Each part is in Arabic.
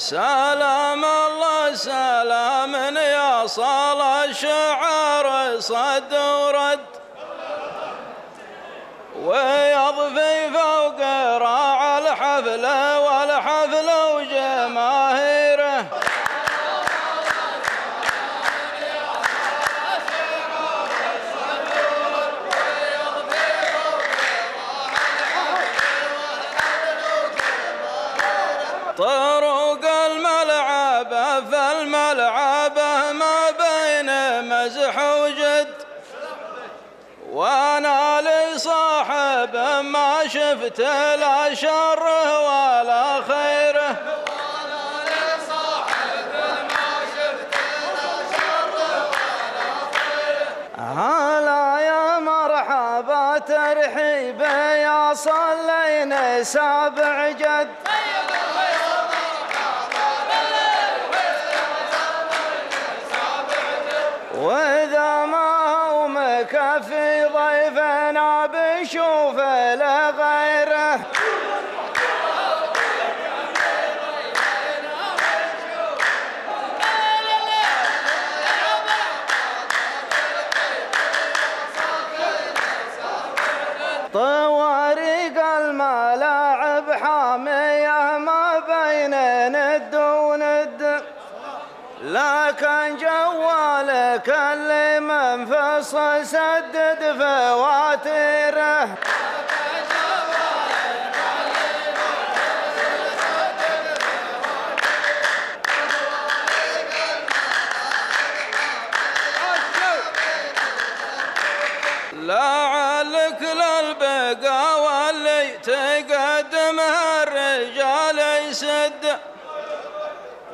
سلام الله سلام يا صال الشعر صد ورد. ويضفي فوق راع الحفل والحفل وجماهيره. طرق وجد وأنا لي صاحب ما شفت لا شره ولا خيره هلا يا مرحبا ترحيب يا صلينا سابع جد. لكن جوالك اللي منفصل سدد فواتيره. لعلك للبقى واللي تقدمها الرجال يسد.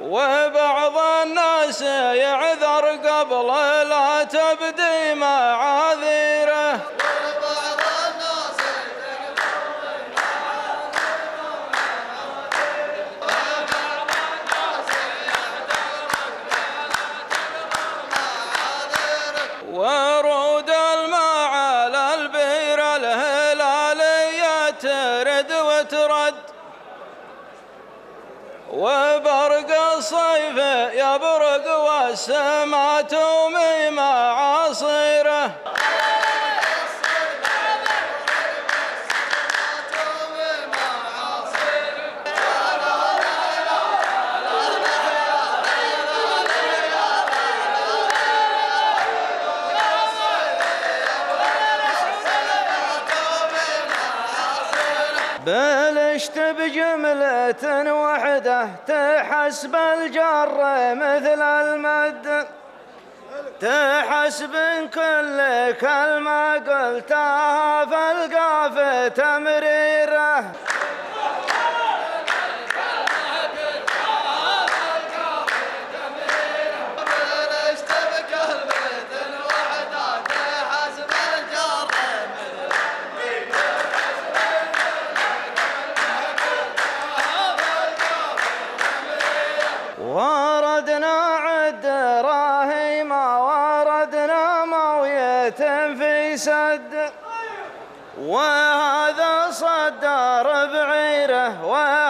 وبعض الناس يعذر قبل لا تبدي معاذيره. ورود الماء على البير الهلالية ترد وترد. وبرق الصيف يبرق والسما تومي معاصيره بلشت بجملة وحدة تحسب الجر مثل المد. تحسب كل كلمة قلتها في القاف تمريره. في سد. وهذا صدر بعيره وهذا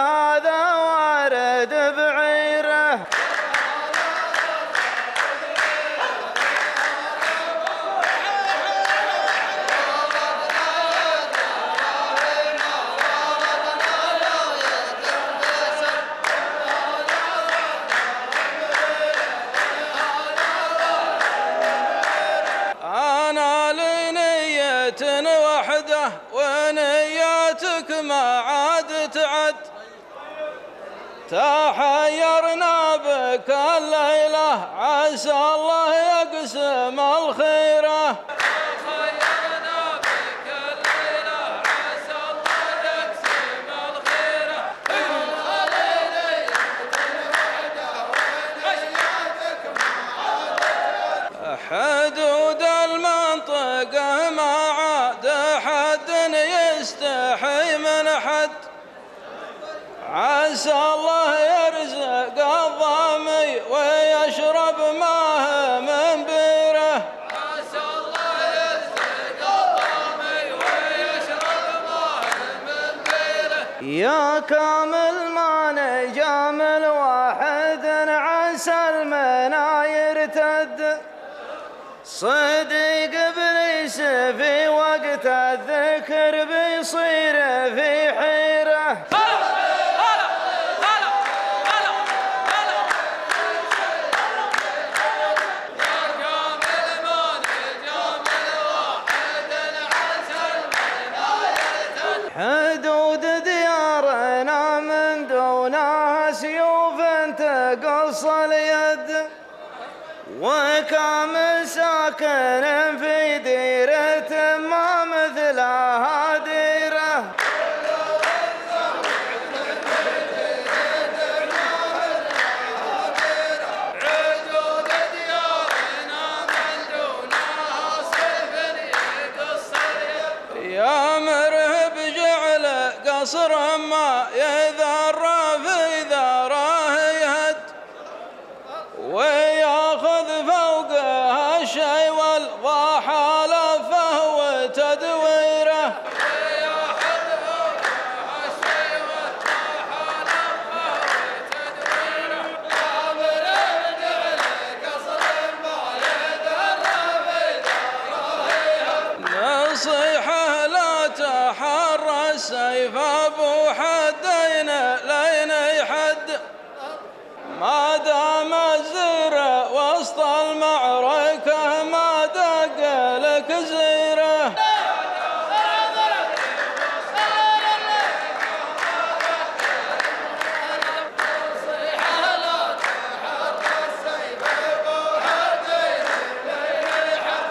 ونياتك ما عاد تعد. تحيرنا بك الليلة عسى الله يقسم الخيرة. يستحي من حد عسى الله يرزق الظامي ويشرب ماه من بيره يا كامل ما نجامل واحد سلمنا يرتد صدق إبليس في وقت الذكر حدود ديارنا من دونها سيوف تقص اليد. قصر ما يذر في ذره يهد ويأخذ فوقها الشي والضحى لفه وتدويره نصيحة لا تحرى السيف لك زيره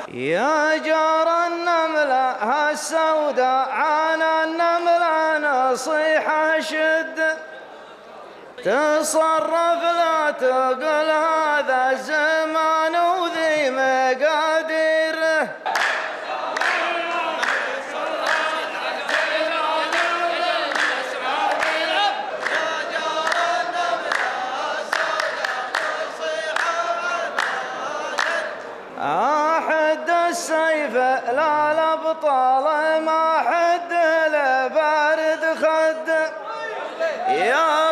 يا جار النملة السوداء عن النملة نصيحة شد تصرف لا تقل السيف لا الأبطال ما حد له بارد خد. يا